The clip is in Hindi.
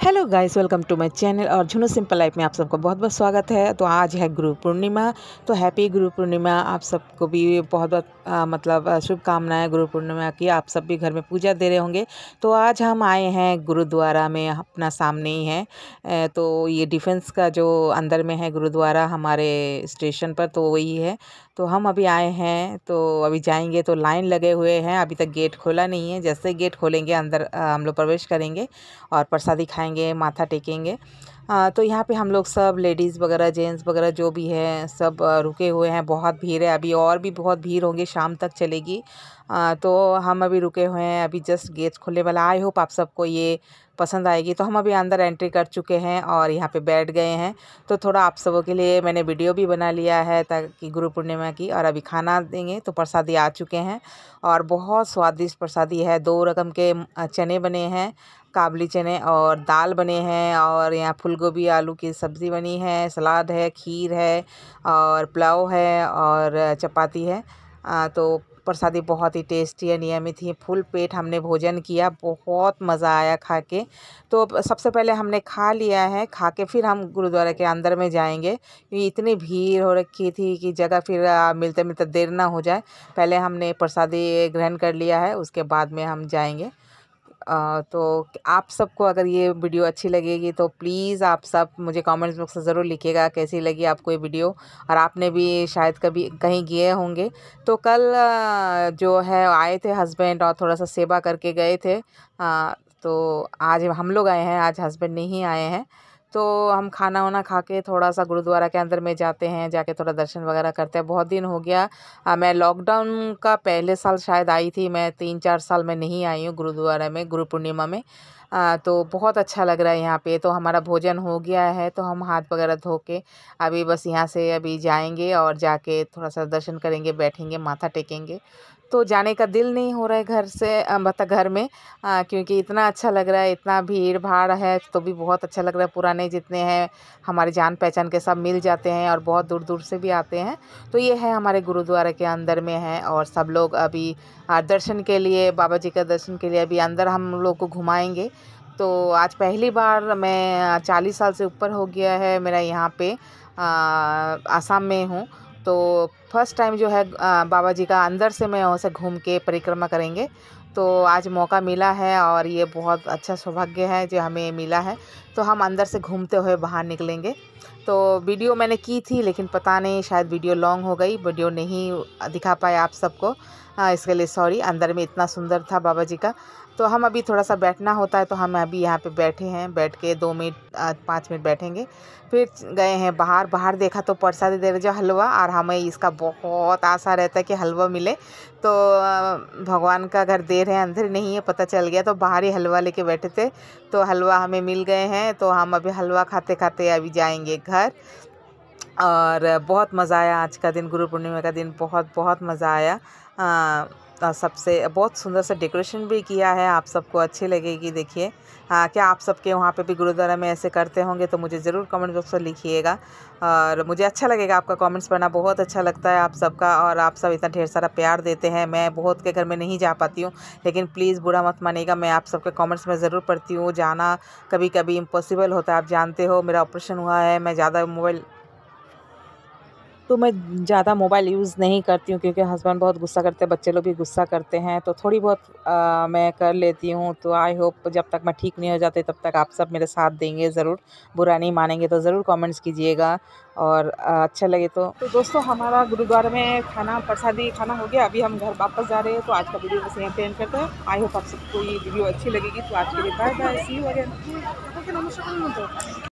Hello guys welcome to my channel और झुनू सिंपल लाइफ में आप सबको बहुत बहुत स्वागत है। तो आज है गुरु पूर्णिमा। तो हैप्पी गुरु पूर्णिमा। आप सबको भी बहुत बहुत आ, मतलब शुभकामनाएँ गुरु पूर्णिमा की। आप सब भी घर में पूजा दे रहे होंगे। तो आज हम आए हैं गुरुद्वारा में अपना सामने ही है। तो ये डिफेंस का जो अंदर में है गुरुद्वारा हमारे स्टेशन पर तो वही है। तो हम अभी आए हैं। तो अभी जाएँगे तो लाइन लगे हुए हैं। अभी तक गेट खोला नहीं है। जैसे गेट खोलेंगे अंदर हम लोग प्रवेश करेंगे और प्रसादी खाएँगे। माथा टेकेंगे। तो यहाँ पे हम लोग सब लेडीज़ वगैरह, जेंट्स वगैरह जो भी है, सब रुके हुए हैं। बहुत भीड़ है। अभी और भी बहुत भीड़ होंगी, शाम तक चलेगी। तो हम अभी रुके हुए हैं। अभी जस्ट गेट खुलने वाला। आई होप आप सबको ये पसंद आएगी तो हम अभी अंदर एंट्री कर चुके हैं और यहाँ पे बैठ गए हैं। तो थोड़ा आप सबों के लिए मैंने वीडियो भी बना लिया है ताकि गुरु पूर्णिमा की और अभी खाना देंगे तो प्रसादी आ चुके हैं। और बहुत स्वादिष्ट प्रसादी है दो रकम के चने बने हैं काबली चने और दाल बने हैं और यहाँ फूल गोभी आलू की सब्ज़ी बनी है सलाद है खीर है और पुलाव है और चपाती है। आ, तो प्रसादी बहुत ही टेस्टी है, नियमित ही फुल पेट हमने भोजन किया, बहुत मज़ा आया खा के। तो सबसे पहले हमने खा लिया है, खा के फिर हम गुरुद्वारे के अंदर में जाएँगे, क्योंकि इतनी भीड़ हो रखी थी कि जगह फिर मिलते मिलते देर ना हो जाए। पहले हमने प्रसादी ग्रहण कर लिया है, उसके बाद में हम जाएँगे। तो आप सबको अगर ये वीडियो अच्छी लगेगी तो प्लीज़ आप सब मुझे कमेंट्स बॉक्स में ज़रूर लिखिएगा कैसी लगी आपको ये वीडियो। और आपने भी शायद कभी कहीं गए होंगे। तो कल जो है, आए थे हस्बैंड और थोड़ा सा सेवा करके गए थे। तो आज हम लोग आए हैं, आज हस्बैंड नहीं आए हैं। तो हम खाना वाना खा के थोड़ा सा गुरुद्वारा के अंदर में जाते हैं जाके थोड़ा दर्शन वगैरह करते हैं। बहुत दिन हो गया। आ, मैं लॉकडाउन का पहले साल शायद आई थी मैं तीन चार साल में नहीं आई हूँ गुरुद्वारा में गुरु पूर्णिमा में। आ, तो बहुत अच्छा लग रहा है यहाँ पे। तो हमारा भोजन हो गया है तो हम हाथ वगैरह धो के अभी बस यहाँ से अभी जाएँगे और जाके थोड़ा सा दर्शन करेंगे बैठेंगे माथा टेकेंगे। तो जाने का दिल नहीं हो रहा है घर से मतलब घर में आ, क्योंकि इतना अच्छा लग रहा है इतना भीड़ भाड़ है तो भी बहुत अच्छा लग रहा है पुराने जितने हैं हमारे जान पहचान के सब मिल जाते हैं और बहुत दूर दूर से भी आते हैं। तो ये है हमारे गुरुद्वारा के अंदर में है और सब लोग अभी दर्शन के लिए बाबा जी का दर्शन के लिए अभी अंदर हम लोग को घुमाएँगे। तो आज पहली बार मैं चालीस साल से ऊपर हो गया है मेरा यहाँ पे आसाम में हूँ। तो फ़र्स्ट टाइम जो है बाबा जी का अंदर से मैं वहाँ से घूम के परिक्रमा करेंगे। तो आज मौका मिला है और ये बहुत अच्छा सौभाग्य है जो हमें मिला है। तो हम अंदर से घूमते हुए बाहर निकलेंगे। तो वीडियो मैंने की थी लेकिन पता नहीं, शायद वीडियो लॉन्ग हो गई, वीडियो नहीं दिखा पाए आप सबको। इसके लिए सॉरी, अंदर में इतना सुंदर था बाबा जी का। तो हम अभी थोड़ा सा बैठना होता है तो हम अभी यहाँ पे बैठे हैं, बैठ के दो मिनट पाँच मिनट बैठेंगे। फिर गए हैं बाहर बाहर देखा तो प्रसाद दे रहे जो हलवा और हमें इसका बहुत आशा रहता है कि हलवा मिले। तो भगवान का घर देर है, अंदर नहीं है, पता चल गया तो बाहर ही हलवा लेके बैठे थे। तो हलवा हमें मिल गए हैं तो हम अभी हलवा खाते खाते अभी जाएँगे घर। और बहुत मज़ा आया आज का दिन, गुरु पूर्णिमा का दिन बहुत बहुत मज़ा आया। सबसे बहुत सुंदर सा डेकोरेशन भी किया है, आप सबको अच्छी लगेगी, देखिए। क्या आप सबके वहाँ पे भी गुरुद्वारा में ऐसे करते होंगे तो मुझे ज़रूर कमेंट बॉक्स में लिखिएगा। और मुझे अच्छा लगेगा आपका कमेंट्स पढ़ना, बहुत अच्छा लगता है आप सबका और आप सब इतना ढेर सारा प्यार देते हैं। मैं बहुत के घर में नहीं जा पाती हूँ, लेकिन प्लीज़ बुरा मत मानिएगा, मैं आप सबके कॉमेंट्स में ज़रूर पढ़ती हूँ। जाना कभी कभी इम्पॉसिबल होता है, आप जानते हो मेरा ऑपरेशन हुआ है, मैं ज़्यादा मोबाइल तो मैं ज़्यादा मोबाइल यूज़ नहीं करती हूँ क्योंकि हस्बैंड बहुत गुस्सा करते हैं बच्चे लोग भी गुस्सा करते हैं तो थोड़ी बहुत आ, मैं कर लेती हूँ तो आई होप जब तक मैं ठीक नहीं हो जाती तब तक आप सब मेरे साथ देंगे ज़रूर बुरा नहीं मानेंगे तो ज़रूर कमेंट्स कीजिएगा और अच्छा लगे तो। तो दोस्तों हमारा गुरुद्वारा में खाना प्रसादी खाना हो गया अभी हम घर वापस जा रहे हैं तो आज का वीडियो बस यहाँ पे एंड करते हैं। आई होप आप सबको ये वीडियो अच्छी लगेगी तो आज के लिए bye bye see you again